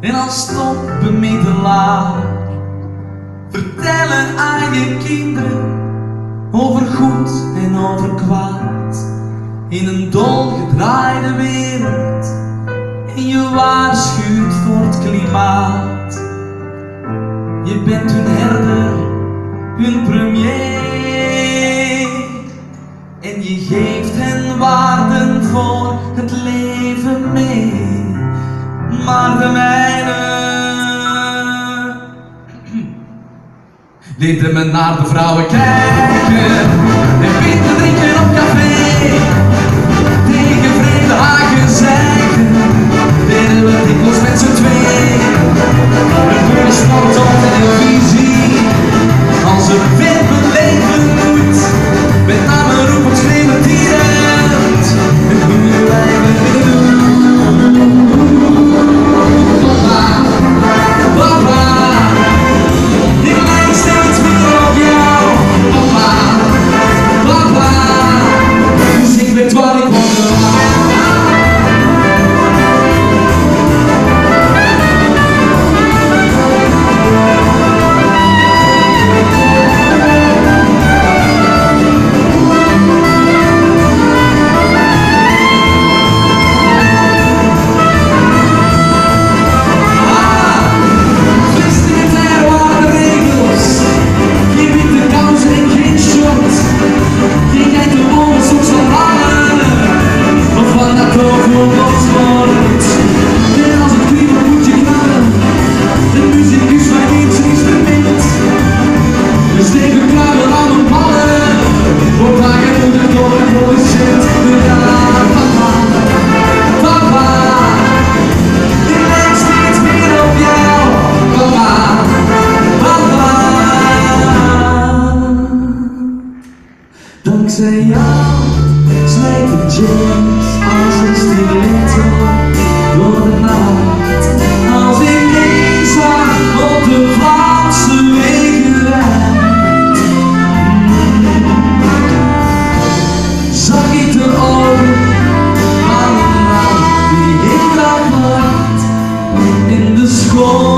en als topbemiddelaar. Vertellen aan je kinderen over goed en over kwaad. In een dolgedraaide wereld en je waarschuwt voor het klimaat. Je bent hun herder, hun premier. En je geeft hen waarden leerde me naar de vrouwen kijken en binnen drinken op café. Tegen vrede hagen zeiken, deden we dikwijls met z'n tweeën. Het deur stond Dankzij jou slijt ik James als een stiletto door de nacht. Als ik eenzaam op de Vlaamse wegen zag ik de ogen van een man die ik graag maakt in de school.